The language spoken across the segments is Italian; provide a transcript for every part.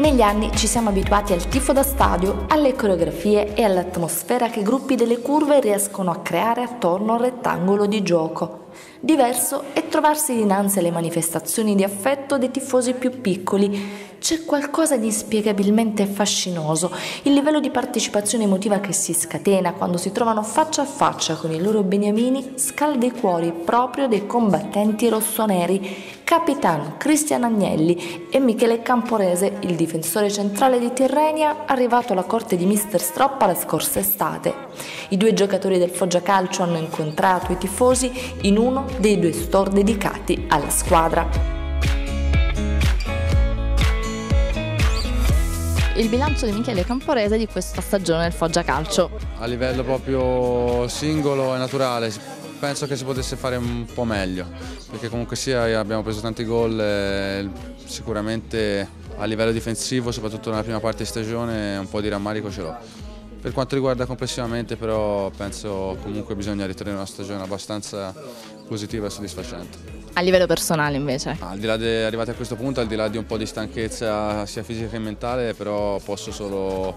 Negli anni ci siamo abituati al tifo da stadio, alle coreografie e all'atmosfera che i gruppi delle curve riescono a creare attorno al rettangolo di gioco. Diverso è trovarsi dinanzi alle manifestazioni di affetto dei tifosi più piccoli. C'è qualcosa di inspiegabilmente fascinoso, il livello di partecipazione emotiva che si scatena quando si trovano faccia a faccia con i loro beniamini scalda i cuori proprio dei combattenti rossoneri. Capitan Cristian Agnelli e Michele Camporese, il difensore centrale di Tirrenia, arrivato alla corte di Mister Stroppa la scorsa estate. I due giocatori del Foggia Calcio hanno incontrato i tifosi in uno dei due store dedicati alla squadra. Il bilancio di Michele Camporese di questa stagione del Foggia Calcio. A livello proprio singolo e naturale penso che si potesse fare un po' meglio perché comunque sia abbiamo preso tanti gol sicuramente a livello difensivo soprattutto nella prima parte di stagione un po' di rammarico ce l'ho. Per quanto riguarda complessivamente però penso comunque bisogna ritenere una stagione abbastanza positiva e soddisfacente. A livello personale invece? Al di là di arrivati a questo punto, al di là di un po' di stanchezza sia fisica che mentale, però posso solo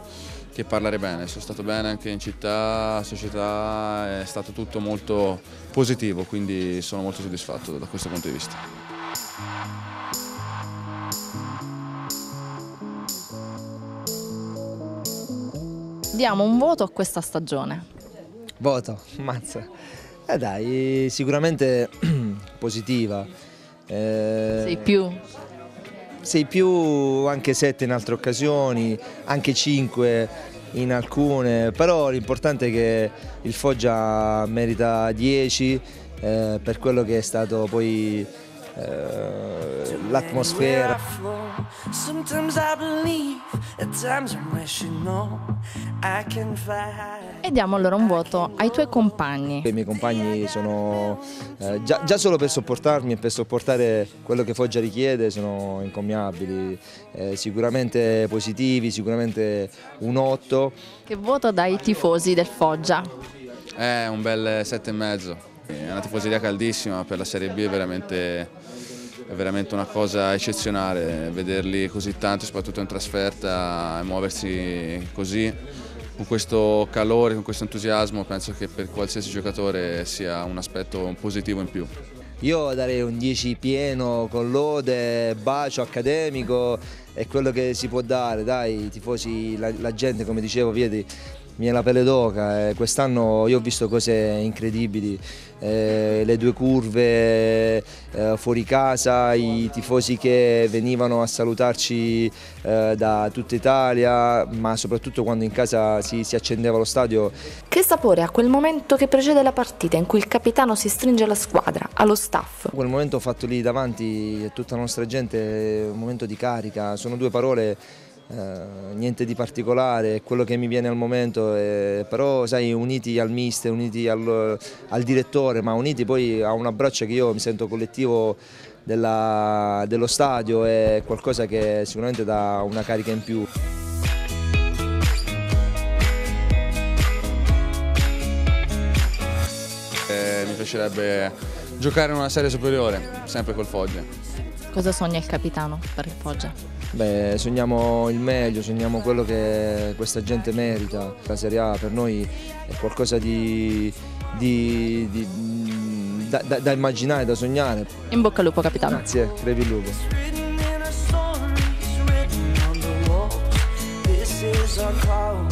che parlare bene. Sono stato bene anche in città, società, è stato tutto molto positivo, quindi sono molto soddisfatto da questo punto di vista. diamo un voto a questa stagione. Voto, mazza. Eh dai, sicuramente positiva. Eh, sei più? Sei più anche sette in altre occasioni, anche cinque in alcune, però l'importante è che il Foggia merita 10 eh, per quello che è stato poi eh, l'atmosfera. E diamo allora un voto ai tuoi compagni. I miei compagni sono, eh, già, già, solo per sopportarmi e per sopportare quello che Foggia richiede, sono incommiabili, eh, sicuramente positivi, sicuramente un 8. Che voto dai tifosi del Foggia? È un bel 7,5. È una tifoseria caldissima per la Serie B, è veramente, è veramente una cosa eccezionale vederli così tanti, soprattutto in trasferta, e muoversi così con questo calore, con questo entusiasmo, penso che per qualsiasi giocatore sia un aspetto positivo in più. Io darei un 10 pieno con lode, bacio accademico, è quello che si può dare, dai, i tifosi, la, la gente come dicevo, vedi, mi è la pelle d'oca. Eh, quest'anno io ho visto cose incredibili, eh, le due curve eh, fuori casa, i tifosi che venivano a salutarci eh, da tutta Italia, ma soprattutto quando in casa si, si, accendeva lo stadio. Che sapore ha quel momento che precede la partita in cui il capitano si stringe alla squadra, allo staff? Quel momento fatto lì davanti a tutta la nostra gente, un momento di carica, sono due parole eh, niente di particolare, è quello che mi viene al momento, eh, però sai, uniti al mister, uniti al, al, direttore, ma uniti poi a un abbraccio che io mi sento collettivo della, dello stadio, è qualcosa che sicuramente dà una carica in più. Eh, mi piacerebbe giocare in una serie superiore, sempre col Foggia. Cosa sogna il capitano per il Foggia? Beh, sogniamo il meglio, sogniamo quello che questa gente merita. La Serie A per noi è qualcosa di, di, di da, da, da, immaginare, da sognare. In bocca al lupo capitano. Grazie, crepi il lupo. This is our call.